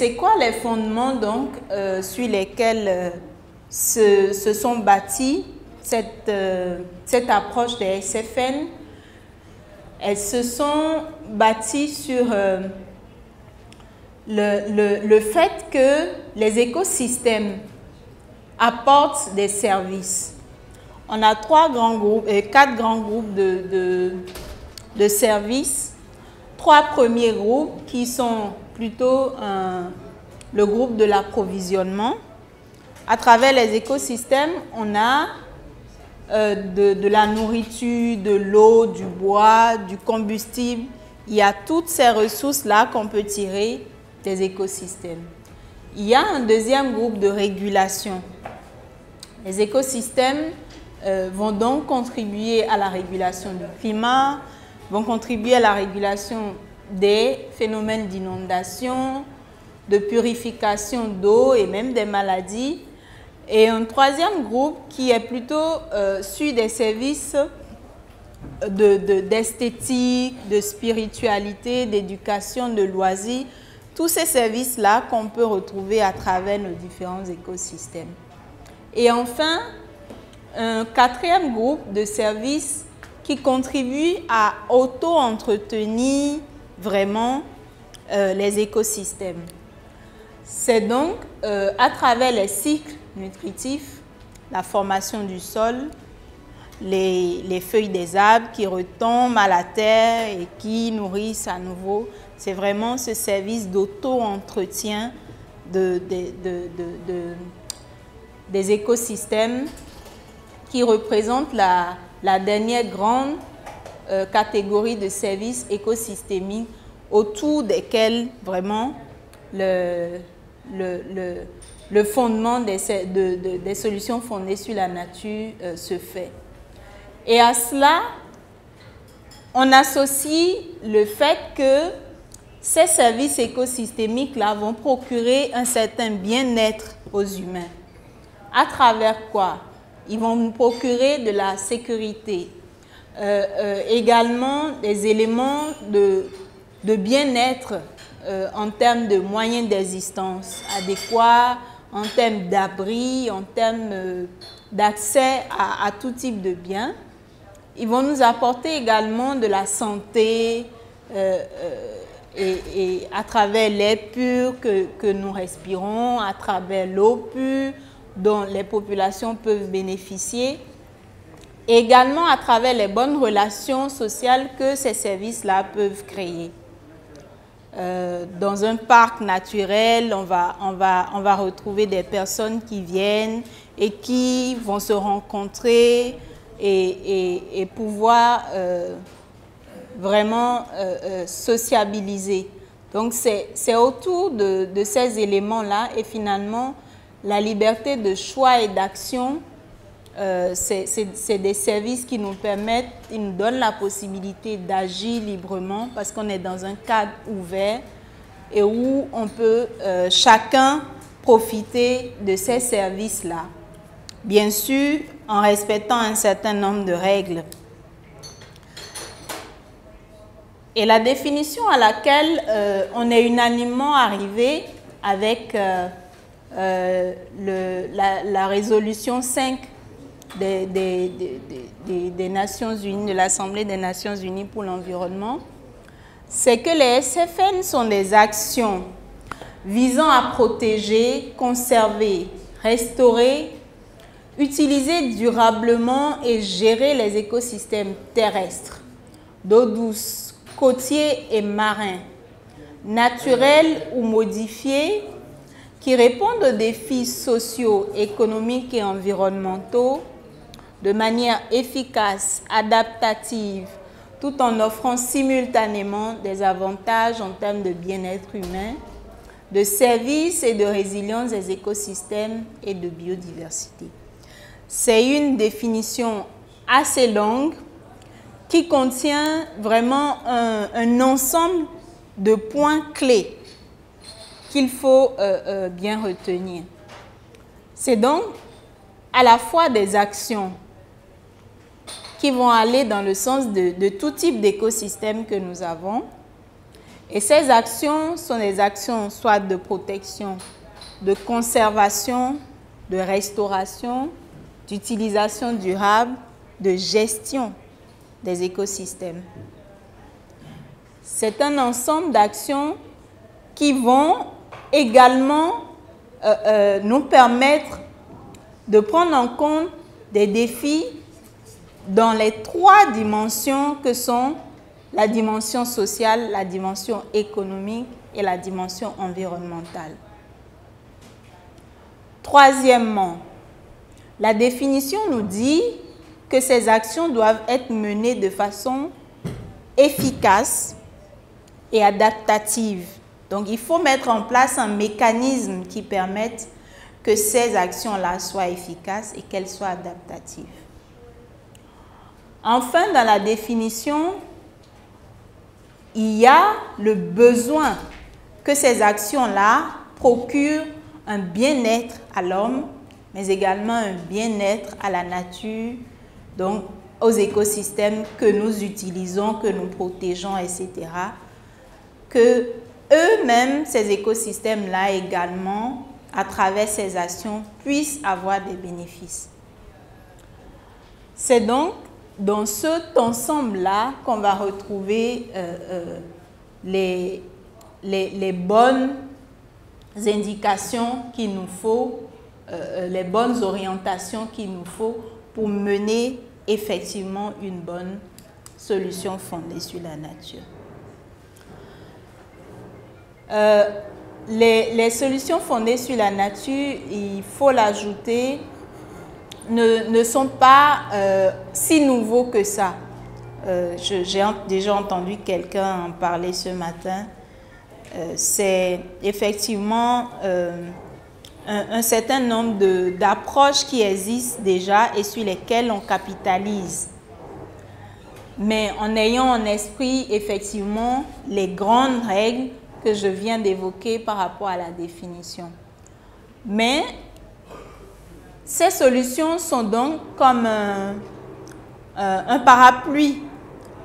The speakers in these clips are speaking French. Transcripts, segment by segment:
C'est quoi les fondements donc euh, sur lesquels euh, se, sont bâtis cette, euh, cette approche des SFN Elles se sont bâties sur le, le, fait que les écosystèmes apportent des services. On a trois grands groupes, et quatre grands groupes de, de, de services. Trois premiers groupes qui sont plutôt le groupe de l'approvisionnement. À travers les écosystèmes, on a euh, de, la nourriture, de l'eau, du bois, du combustible. Il y a toutes ces ressources-là qu'on peut tirer des écosystèmes. Il y a un deuxième groupe de régulation. Les écosystèmes euh, vont donc contribuer à la régulation du climat, vont contribuer à la régulation des phénomènes d'inondation, de purification d'eau et même des maladies. Et un troisième groupe qui est plutôt euh, sur des services d'esthétique, de, de, spiritualité, d'éducation, de loisirs, tous ces services-là qu'on peut retrouver à travers nos différents écosystèmes. Et enfin, un quatrième groupe de services qui contribuent à auto-entretenir vraiment euh, les écosystèmes. C'est donc euh, à travers les cycles nutritifs, la formation du sol, les, les, feuilles des arbres qui retombent à la terre et qui nourrissent à nouveau. C'est vraiment ce service d'auto-entretien de, des écosystèmes qui représente la, la dernière grande euh, catégorie de services écosystémiques autour desquels vraiment le, le, le, fondement des, des, solutions fondées sur la nature euh, se fait. Et à cela, on associe le fait que ces services écosystémiques-là vont procurer un certain bien-être aux humains. À travers quoi? Ils vont nous procurer de la sécurité, également des éléments de, bien-être euh, en termes de moyens d'existence adéquats, en termes d'abri, en termes d'accès à, tout type de biens. Ils vont nous apporter également de la santé et, et, à travers l'air pur que, que nous respirons, à travers l'eau pure dont les populations peuvent bénéficier également à travers les bonnes relations sociales que ces services-là peuvent créer. Euh, dans un parc naturel, on va, on, va, on va retrouver des personnes qui viennent et qui vont se rencontrer et, et, pouvoir euh, vraiment euh, sociabiliser. Donc c'est autour de ces éléments-là et finalement la liberté de choix et d'action euh, c'est des services qui nous permettent, ils nous donnent la possibilité d'agir librement parce qu'on est dans un cadre ouvert et où on peut euh, chacun profiter de ces services-là. Bien sûr, en respectant un certain nombre de règles. Et la définition à laquelle euh, on est unanimement arrivé avec la, résolution 5 des, Nations Unies, de l'Assemblée des Nations Unies pour l'environnement, c'est que les SFN sont des actions visant à protéger, conserver, restaurer, utiliser durablement et gérer les écosystèmes terrestres, d'eau douce, côtiers et marins, naturels ou modifiés, qui répondent aux défis sociaux, économiques et environnementaux de manière efficace, adaptative, tout en offrant simultanément des avantages en termes de bien-être humain, de services et de résilience des écosystèmes et de biodiversité. C'est une définition assez longue qui contient vraiment un, ensemble de points clés qu'il faut euh, euh, bien retenir. C'est donc à la fois des actions qui vont aller dans le sens de, tout type d'écosystème que nous avons Et ces actions sont des actions soit de protection, de conservation, de restauration, d'utilisation durable, de gestion des écosystèmes. C'est un ensemble d'actions qui vont également euh, euh, nous permettre de prendre en compte des défis dans les trois dimensions que sont la dimension sociale, la dimension économique et la dimension environnementale. Troisièmement, la définition nous dit que ces actions doivent être menées de façon efficace et adaptative. Donc il faut mettre en place un mécanisme qui permette que ces actions-là soient efficaces et qu'elles soient adaptatives. Enfin, dans la définition, il y a le besoin que ces actions-là procurent un bien-être à l'homme, mais également un bien-être à la nature, donc aux écosystèmes que nous utilisons, que nous protégeons, etc. Que eux-mêmes, ces écosystèmes-là également, à travers ces actions, puissent avoir des bénéfices. C'est donc dans cet ensemble-là qu'on va retrouver euh, euh, les, bonnes indications qu'il nous faut, euh, les bonnes orientations qu'il nous faut pour mener effectivement une bonne solution fondée sur la nature. les, solutions fondées sur la nature, il faut l'ajouter, ne, sont pas euh, si nouveaux que ça. Euh, j'ai déjà entendu quelqu'un en parler ce matin. Euh, c'est effectivement un, certain nombre d'approches qui existent déjà et sur lesquelles on capitalise. Mais en ayant en esprit effectivement les grandes règles que je viens d'évoquer par rapport à la définition. Mais ces solutions sont donc comme un, euh, parapluie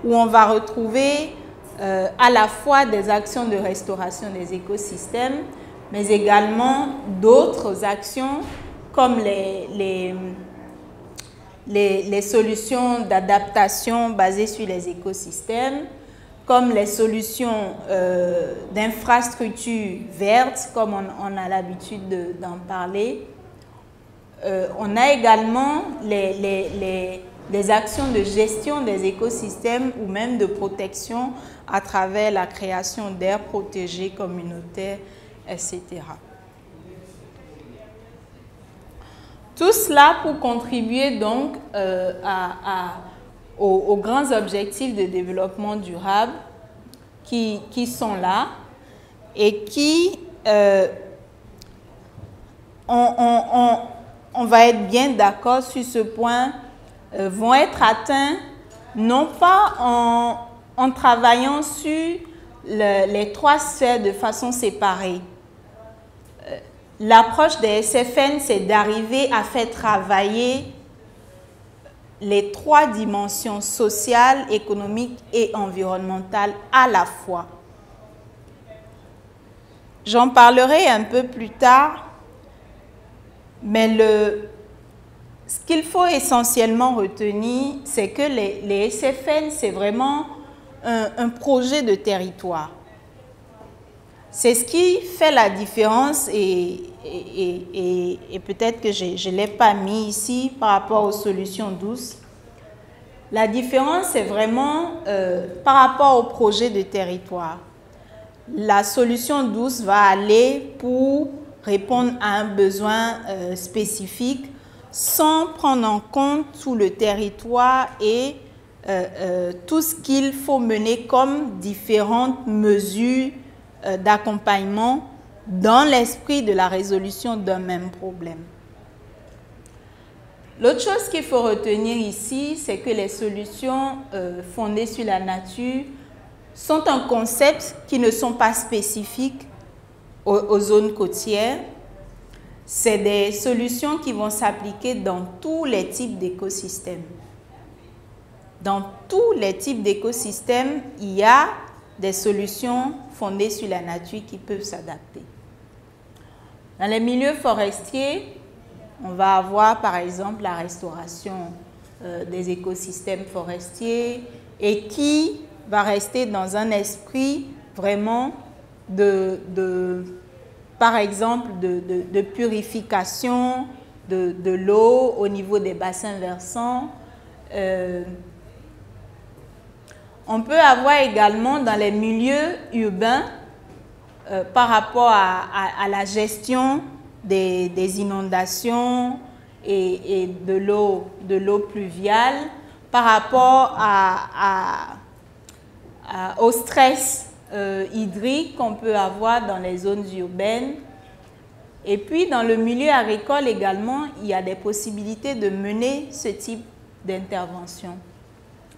où on va retrouver euh, à la fois des actions de restauration des écosystèmes, mais également d'autres actions comme les, solutions d'adaptation basées sur les écosystèmes, comme les solutions euh, d'infrastructures vertes, comme on a l'habitude d'en parler, euh, on a également les, actions de gestion des écosystèmes ou même de protection à travers la création d'aires protégées communautaires, etc. Tout cela pour contribuer donc euh, aux, grands objectifs de développement durable qui, sont là et qui euh, ont on va être bien d'accord sur ce point, euh, vont être atteints non pas en, travaillant sur les trois sphères de façon séparée. Euh, l'approche des SFN, c'est d'arriver à faire travailler les trois dimensions sociales, économiques et environnementales à la fois. J'en parlerai un peu plus tard mais le, ce qu'il faut essentiellement retenir, c'est que les, les SFN, c'est vraiment un, projet de territoire. C'est ce qui fait la différence et, et, et, peut-être que je ne l'ai pas mis ici par rapport aux solutions douces. La différence, c'est vraiment euh, par rapport au projet de territoire. La solution douce va aller pour répondre à un besoin euh, spécifique sans prendre en compte tout le territoire et euh, euh, tout ce qu'il faut mener comme différentes mesures d'accompagnement dans l'esprit de la résolution d'un même problème. L'autre chose qu'il faut retenir ici, c'est que les solutions fondées sur la nature sont un concept qui ne sont pas spécifiques aux, zones côtières. C'est des solutions qui vont s'appliquer dans tous les types d'écosystèmes. Dans tous les types d'écosystèmes, il y a des solutions fondées sur la nature qui peuvent s'adapter. Dans les milieux forestiers, on va avoir par exemple la restauration euh, des écosystèmes forestiers et qui va rester dans un esprit vraiment de, par exemple, de, purification de, l'eau au niveau des bassins versants. Euh, on peut avoir également dans les milieux urbains, euh, par rapport à, la gestion des, inondations et, de l'eau pluviale, par rapport au stress euh, hydrique qu'on peut avoir dans les zones urbaines. Et puis dans le milieu agricole également, il y a des possibilités de mener ce type d'intervention.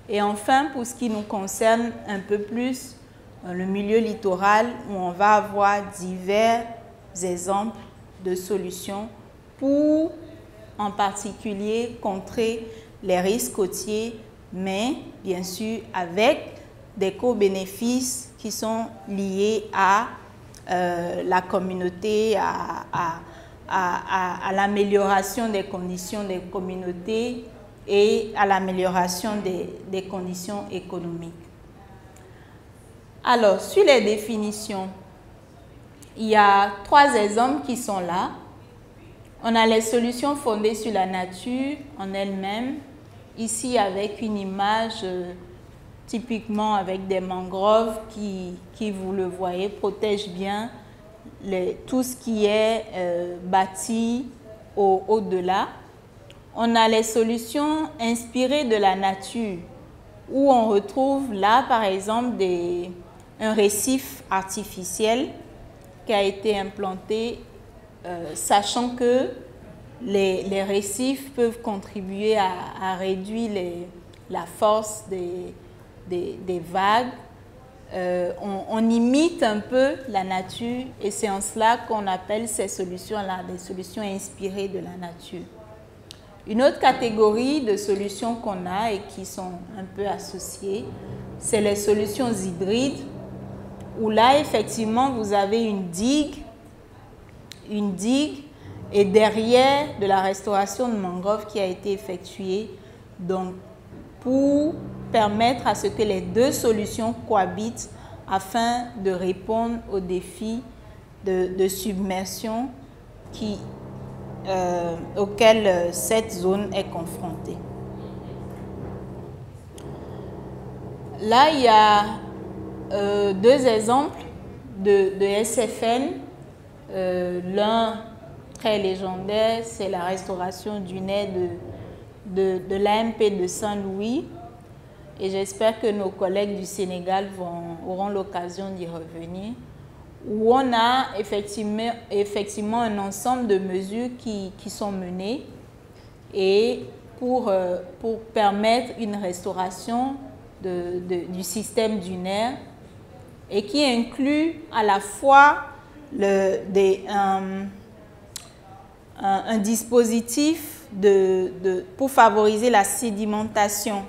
Et enfin, pour ce qui nous concerne un peu plus, dans le milieu littoral, où on va avoir divers exemples de solutions pour en particulier contrer les risques côtiers, mais bien sûr avec des co-bénéfices qui sont liés à euh, la communauté, à, l'amélioration des conditions des communautés et à l'amélioration des, conditions économiques. Alors, sur les définitions, il y a trois exemples qui sont là. On a les solutions fondées sur la nature en elle-même, ici avec une image euh, typiquement avec des mangroves qui, qui vous le voyez, protègent bien tout ce qui est euh, bâti au-delà. on a les solutions inspirées de la nature, où on retrouve là, par exemple, des, un récif artificiel qui a été implanté, euh, sachant que les, les, récifs peuvent contribuer à, à réduire la force des, des, vagues. Euh, on, imite un peu la nature et c'est en cela qu'on appelle ces solutions-là des solutions inspirées de la nature. Une autre catégorie de solutions qu'on a et qui sont un peu associées, c'est les solutions hybrides, où là, effectivement, vous avez une digue, une digue, et derrière de la restauration de mangroves qui a été effectuée, donc pour permettre à ce que les deux solutions cohabitent afin de répondre aux défis de, submersion qui, euh, auxquels euh, cette zone est confrontée. Là, il y a euh, deux exemples de, SFN. L'un très légendaire, c'est la restauration du nez de, l'AMP de Saint-Louis et j'espère que nos collègues du Sénégal vont, auront l'occasion d'y revenir, où on a effectivement, un ensemble de mesures qui, sont menées et pour, euh, permettre une restauration du système dunaire et qui inclut à la fois un, dispositif pour favoriser la sédimentation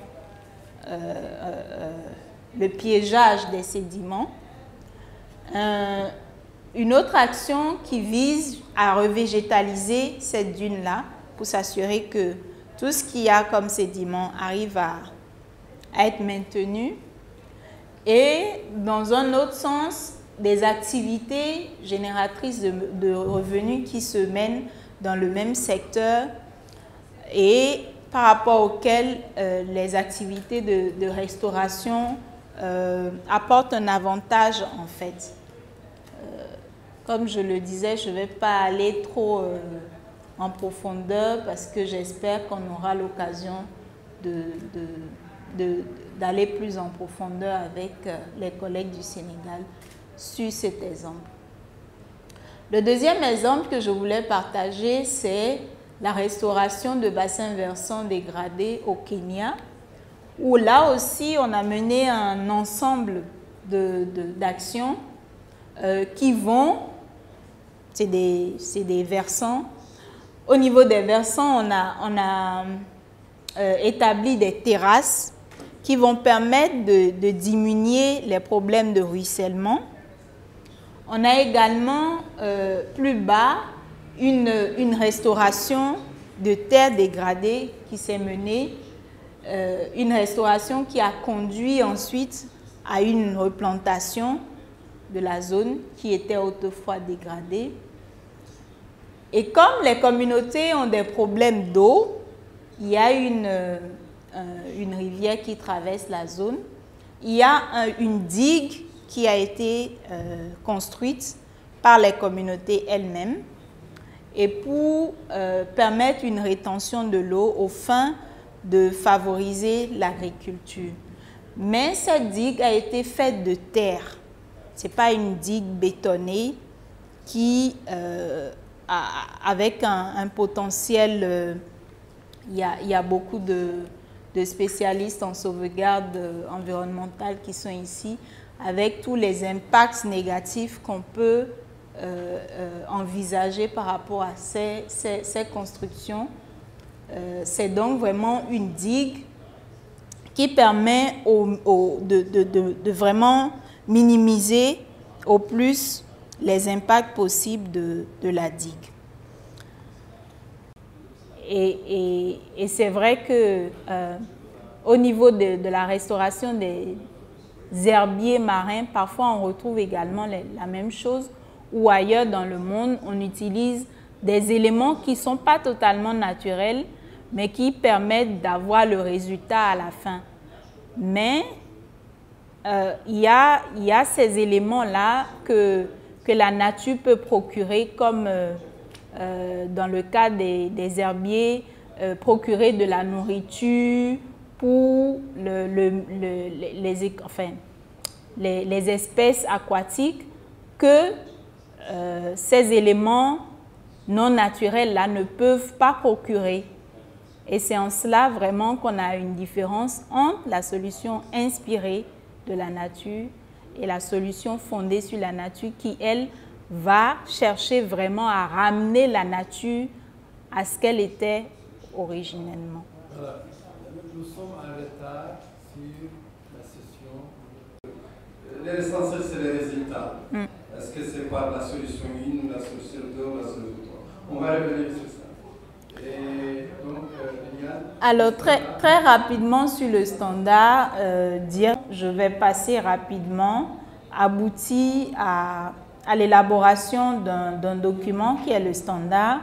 le piégeage des sédiments. Euh, une autre action qui vise à revégétaliser cette dune-là pour s'assurer que tout ce qu'il y a comme sédiment arrive à, être maintenu. Et dans un autre sens, des activités génératrices de, de, revenus qui se mènent dans le même secteur et par rapport auxquelles euh, les activités de, restauration euh, apportent un avantage en fait. Euh, comme je le disais, je ne vais pas aller trop en profondeur parce que j'espère qu'on aura l'occasion d'aller de, plus en profondeur avec les collègues du Sénégal sur cet exemple. Le deuxième exemple que je voulais partager, c'est la restauration de bassins versants dégradés au Kenya, où là aussi on a mené un ensemble d'actions de, euh, qui vont, c'est des, des, versants. Au niveau des versants, on a, on a euh, établi des terrasses qui vont permettre de, diminuer les problèmes de ruissellement. On a également euh, plus bas une, restauration de terres dégradées qui s'est menée, euh, une restauration qui a conduit ensuite à une replantation de la zone qui était autrefois dégradée. Et comme les communautés ont des problèmes d'eau, il y a une, euh, rivière qui traverse la zone. Il y a une digue qui a été euh, construite par les communautés elles-mêmes et pour euh, permettre une rétention de l'eau au fin de favoriser l'agriculture. Mais cette digue a été faite de terre. Ce n'est pas une digue bétonnée qui, euh, a, avec un, potentiel, euh, il, y a, y a, beaucoup de, de, spécialistes en sauvegarde environnementale qui sont ici, avec tous les impacts négatifs qu'on peut euh, envisager par rapport à ces, constructions. C'est donc vraiment une digue qui permet de, vraiment minimiser au plus les impacts possibles de, la digue. Et c'est vrai que euh, au niveau de, la restauration des herbiers marins, parfois on retrouve également la même chose, ou ailleurs dans le monde, on utilise des éléments qui ne sont pas totalement naturels, mais qui permettent d'avoir le résultat à la fin. Mais euh, il, y a, ces éléments-là que, que la nature peut procurer, comme euh, euh, dans le cas des, herbiers, procurer de la nourriture pour les, les, espèces aquatiques que ces éléments non naturels-là ne peuvent pas procurer. Et c'est en cela vraiment qu'on a une différence entre la solution inspirée de la nature et la solution fondée sur la nature qui, elle, va chercher vraiment à ramener la nature à ce qu'elle était originellement. Voilà. Nous sommes en retard sur la session. L'essentiel, c'est les résultats. Mm. Est-ce que c'est par la solution 1, la solution 2 ou la solution 3 On va revenir sur ça. Alors, très, très rapidement sur le standard, euh, dire, je vais passer rapidement, aboutit à, à l'élaboration d'un document qui est le standard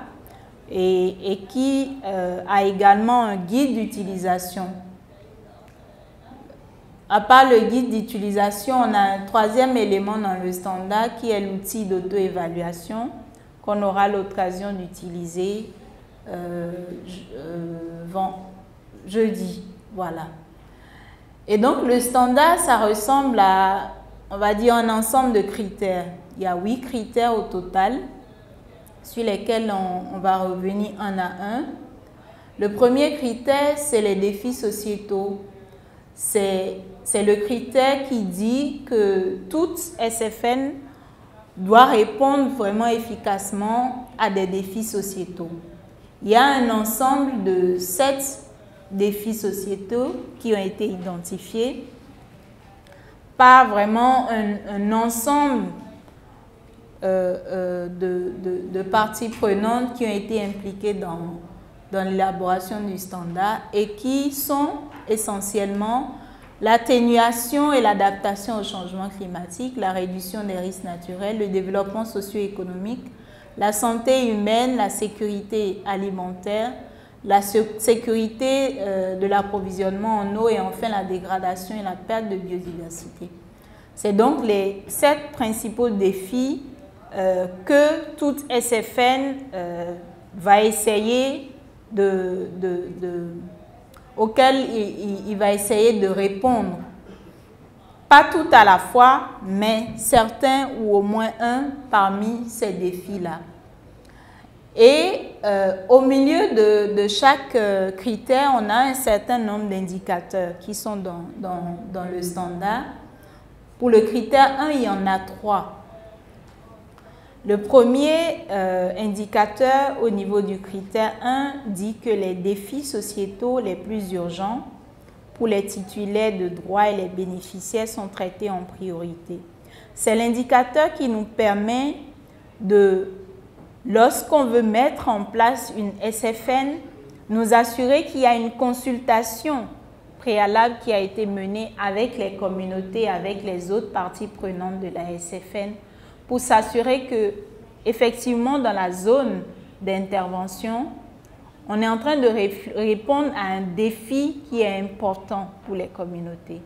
et, et qui euh, a également un guide d'utilisation. À part le guide d'utilisation, on a un troisième élément dans le standard qui est l'outil d'auto-évaluation qu'on aura l'occasion d'utiliser euh, euh, jeudi. Voilà. Et donc le standard, ça ressemble à, on va dire, un ensemble de critères. Il y a huit critères au total sur lesquels on, va revenir un à un. Le premier critère, c'est les défis sociétaux. C'est le critère qui dit que toute SFN doit répondre vraiment efficacement à des défis sociétaux. Il y a un ensemble de sept défis sociétaux qui ont été identifiés par vraiment un, ensemble euh, euh, de, parties prenantes qui ont été impliquées dans, dans l'élaboration du standard et qui sont essentiellement l'atténuation et l'adaptation au changement climatique, la réduction des risques naturels, le développement socio-économique, la santé humaine, la sécurité alimentaire, la sécurité euh, de l'approvisionnement en eau et enfin la dégradation et la perte de biodiversité. C'est donc les sept principaux défis euh, que toute SFN euh, va essayer de, auxquels il va essayer de répondre pas tout à la fois, mais certains ou au moins un parmi ces défis-là. Et euh, au milieu de, chaque euh, critère, on a un certain nombre d'indicateurs qui sont dans, dans, le standard. Pour le critère 1, il y en a trois. Le premier euh, indicateur au niveau du critère 1 dit que les défis sociétaux les plus urgents pour les titulaires de droits et les bénéficiaires sont traités en priorité. C'est l'indicateur qui nous permet de, lorsqu'on veut mettre en place une SFN, nous assurer qu'il y a une consultation préalable qui a été menée avec les communautés, avec les autres parties prenantes de la SFN, pour s'assurer que, effectivement, dans la zone d'intervention, on est en train de répondre à un défi qui est important pour les communautés.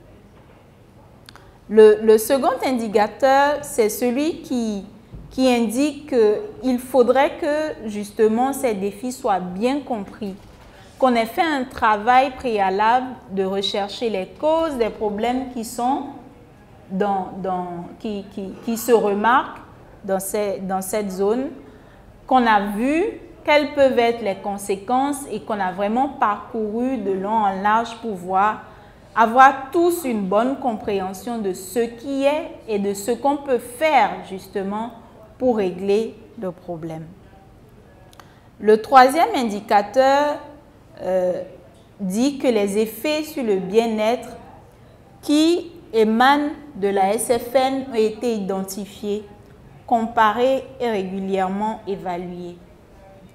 Le, second indicateur, c'est celui qui, qui indique qu'il faudrait que justement ces défis soient bien compris, qu'on ait fait un travail préalable de rechercher les causes des problèmes qui sont dans, qui, qui, qui, se remarquent dans, ces, dans cette zone, qu'on a vu quelles peuvent être les conséquences et qu'on a vraiment parcouru de long en large pour voir, avoir tous une bonne compréhension de ce qui est et de ce qu'on peut faire justement pour régler le problème. Le troisième indicateur euh, dit que les effets sur le bien-être qui émanent de la SFN ont été identifiés, comparés et régulièrement évalués.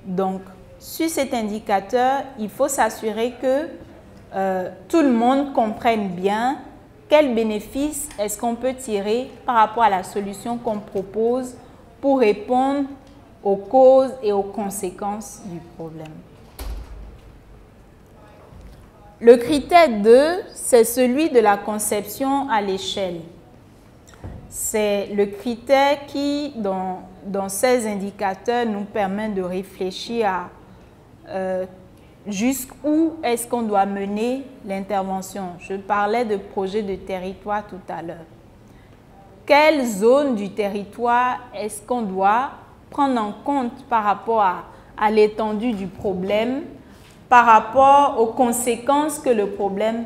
Donc, sur cet indicateur, il faut s'assurer que euh, tout le monde comprenne bien quels bénéfices est-ce qu'on peut tirer par rapport à la solution qu'on propose pour répondre aux causes et aux conséquences du problème. Le critère 2, c'est celui de la conception à l'échelle. C'est le critère qui, dans dans ces indicateurs nous permet de réfléchir à euh, jusqu'où est-ce qu'on doit mener l'intervention. Je parlais de projet de territoire tout à l'heure. Quelle zone du territoire est-ce qu'on doit prendre en compte par rapport à, l'étendue du problème, par rapport aux conséquences que le problème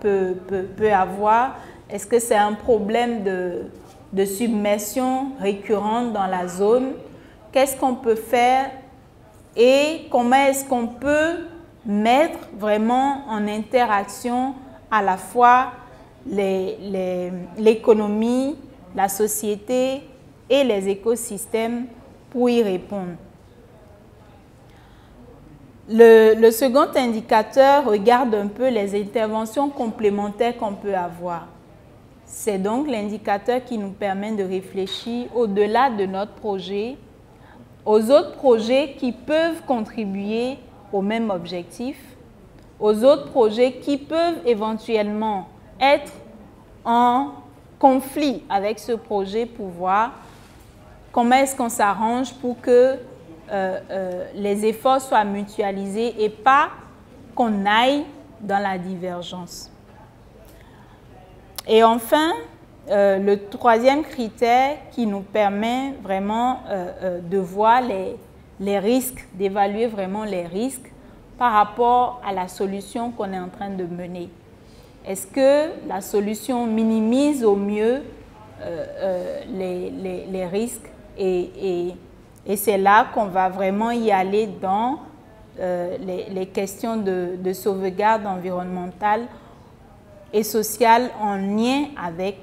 peut, peut avoir Est-ce que c'est un problème de, de submersion récurrente dans la zone, qu'est-ce qu'on peut faire? Et comment est-ce qu'on peut mettre vraiment en interaction à la fois l'économie, la société et les écosystèmes pour y répondre? Le, second indicateur regarde un peu les interventions complémentaires qu'on peut avoir. C'est donc l'indicateur qui nous permet de réfléchir au-delà de notre projet, aux autres projets qui peuvent contribuer au même objectif, aux autres projets qui peuvent éventuellement être en conflit avec ce projet pour voir comment est-ce qu'on s'arrange pour que euh, euh, les efforts soient mutualisés et pas qu'on aille dans la divergence. Et enfin, euh, le troisième critère qui nous permet vraiment de voir les, les risques, d'évaluer vraiment les risques par rapport à la solution qu'on est en train de mener. Est-ce que la solution minimise au mieux les, les, les, risques et, et c'est là qu'on va vraiment y aller dans les, les, questions de, de sauvegarde environnementale et sociale en lien avec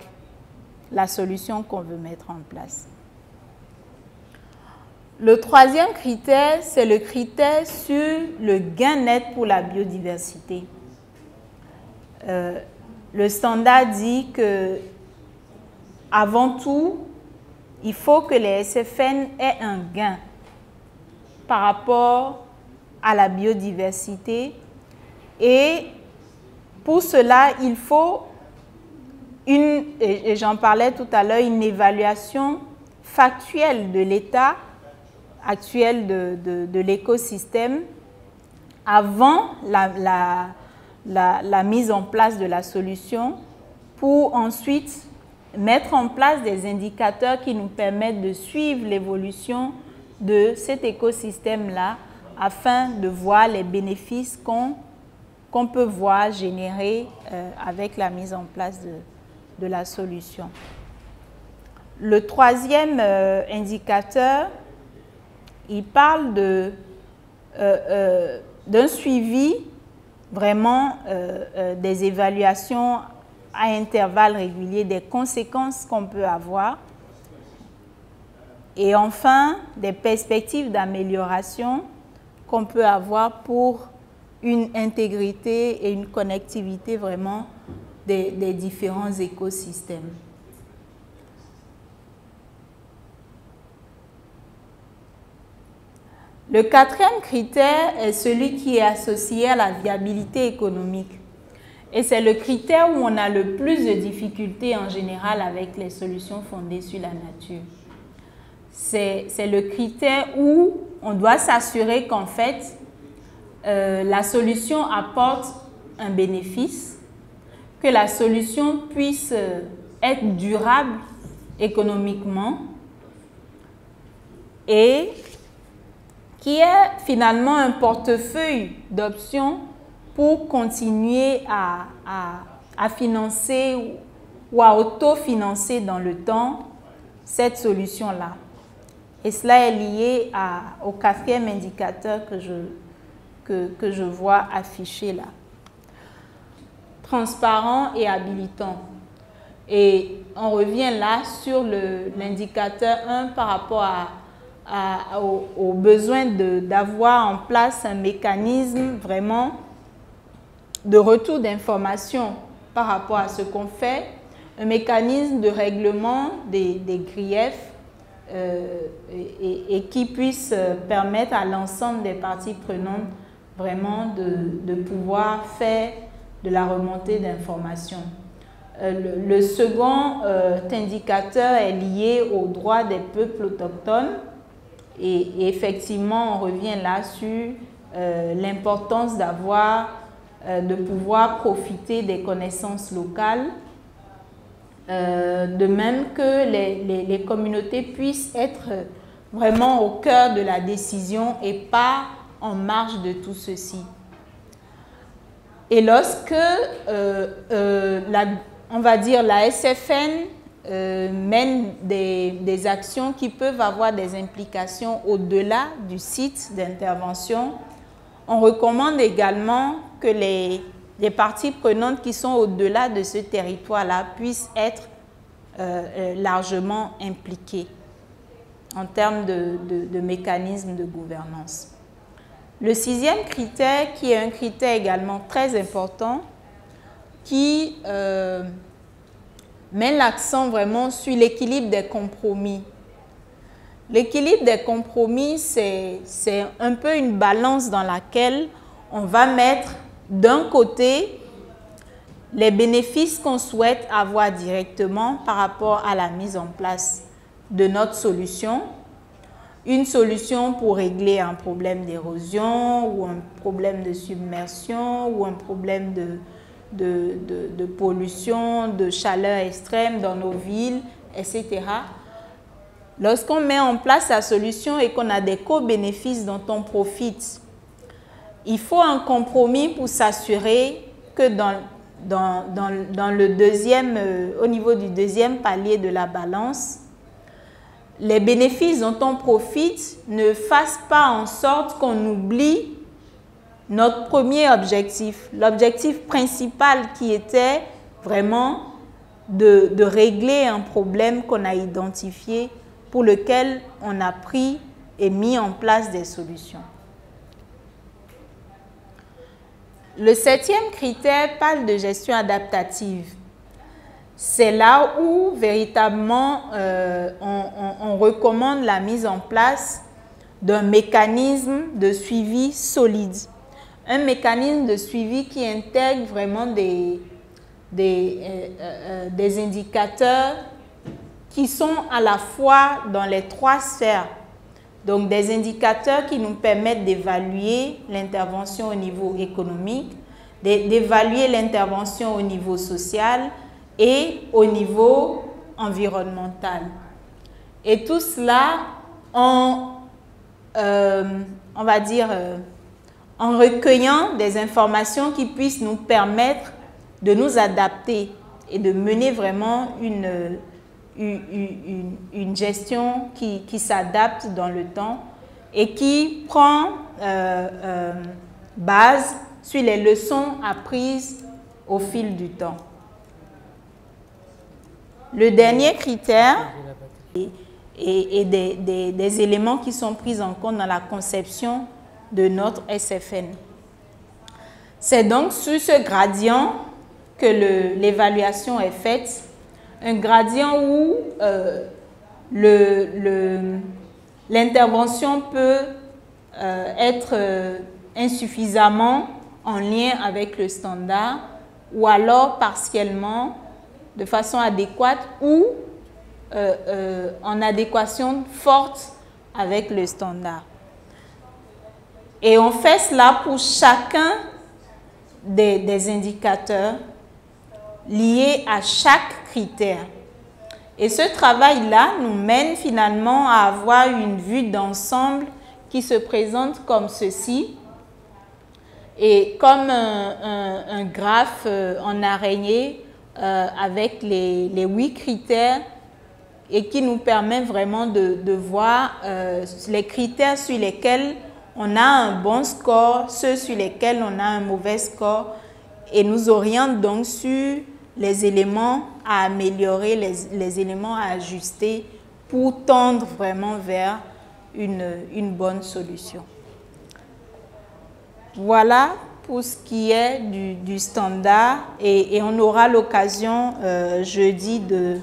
la solution qu'on veut mettre en place. Le troisième critère, c'est le critère sur le gain net pour la biodiversité. Euh, le standard dit que, avant tout, il faut que les SFN aient un gain par rapport à la biodiversité. Et pour cela, il faut une, et j'en parlais tout à l'heure, une évaluation factuelle de l'état actuel de, l'écosystème avant la, la, mise en place de la solution pour ensuite mettre en place des indicateurs qui nous permettent de suivre l'évolution de cet écosystème-là afin de voir les bénéfices qu'on peut voir générer euh, avec la mise en place de, la solution. Le troisième euh, indicateur, il parle euh, d'un suivi vraiment des évaluations à intervalles réguliers des conséquences qu'on peut avoir. Et enfin, des perspectives d'amélioration qu'on peut avoir pour une intégrité et une connectivité vraiment des, différents écosystèmes. Le quatrième critère est celui qui est associé à la viabilité économique. Et c'est le critère où on a le plus de difficultés en général avec les solutions fondées sur la nature. C'est le critère où on doit s'assurer qu'en fait, euh, la solution apporte un bénéfice, que la solution puisse euh, être durable économiquement et qui ait finalement un portefeuille d'options pour continuer à, financer ou à autofinancer dans le temps cette solution-là. Et cela est lié au quatrième indicateur que je, que, je vois affiché là. Transparent et habilitant. Et on revient là sur l'indicateur 1 par rapport à, au, au, besoin d'avoir en place un mécanisme vraiment de retour d'information par rapport à ce qu'on fait, un mécanisme de règlement des, griefs euh, et, qui puisse euh, permettre à l'ensemble des parties prenantes vraiment de, de, pouvoir faire de la remontée d'informations. Euh, le, second indicateur est lié aux droits des peuples autochtones et, effectivement on revient là sur l'importance d'avoir de pouvoir profiter des connaissances locales, euh, de même que les, les, communautés puissent être vraiment au cœur de la décision et pas en marge de tout ceci. Et lorsque, euh, la, on va dire, la SFN mène des, des, actions qui peuvent avoir des implications au-delà du site d'intervention, on recommande également que les, parties prenantes qui sont au-delà de ce territoire-là puissent être euh, euh, largement impliquées en termes de, mécanismes de gouvernance. Le sixième critère, qui est un critère également très important, qui euh, met l'accent vraiment sur l'équilibre des compromis. L'équilibre des compromis, c'est un peu une balance dans laquelle on va mettre d'un côté, les bénéfices qu'on souhaite avoir directement par rapport à la mise en place de notre solution, une solution pour régler un problème d'érosion ou un problème de submersion ou un problème de, pollution, de chaleur extrême dans nos villes, etc. Lorsqu'on met en place la solution et qu'on a des co-bénéfices dont on profite il faut un compromis pour s'assurer que euh, au niveau du deuxième palier de la balance, les bénéfices dont on profite ne fassent pas en sorte qu'on oublie notre premier objectif, l'objectif principal qui était vraiment de régler un problème qu'on a identifié pour lequel on a pris et mis en place des solutions. Le septième critère parle de gestion adaptative. C'est là où véritablement euh, on, recommande la mise en place d'un mécanisme de suivi solide. Un mécanisme de suivi qui intègre vraiment des, euh, euh, des indicateurs qui sont à la fois dans les trois sphères donc des indicateurs qui nous permettent d'évaluer l'intervention au niveau économique, d'évaluer l'intervention au niveau social et au niveau environnemental. Et tout cela en, euh, on va dire, euh, en recueillant des informations qui puissent nous permettre de nous adapter et de mener vraiment une, une, gestion qui, s'adapte dans le temps et qui prend euh, euh, base sur les leçons apprises au fil du temps. Le dernier critère est, des, éléments qui sont pris en compte dans la conception de notre SFN. C'est donc sur ce gradient que l'évaluation est faite, un gradient où euh, l'intervention peut euh, être euh, insuffisamment en lien avec le standard ou alors partiellement de façon adéquate ou en adéquation forte avec le standard. Et on fait cela pour chacun des indicateurs liés à chaque critère. Et ce travail-là nous mène finalement à avoir une vue d'ensemble qui se présente comme ceci et comme un, graphe euh, en araignée euh, avec les, huit critères et qui nous permet vraiment de, voir euh, les critères sur lesquels on a un bon score, ceux sur lesquels on a un mauvais score et nous oriente donc sur les éléments à améliorer, les, éléments à ajuster pour tendre vraiment vers une, bonne solution. Voilà pour ce qui est du, standard et, on aura l'occasion euh, jeudi de,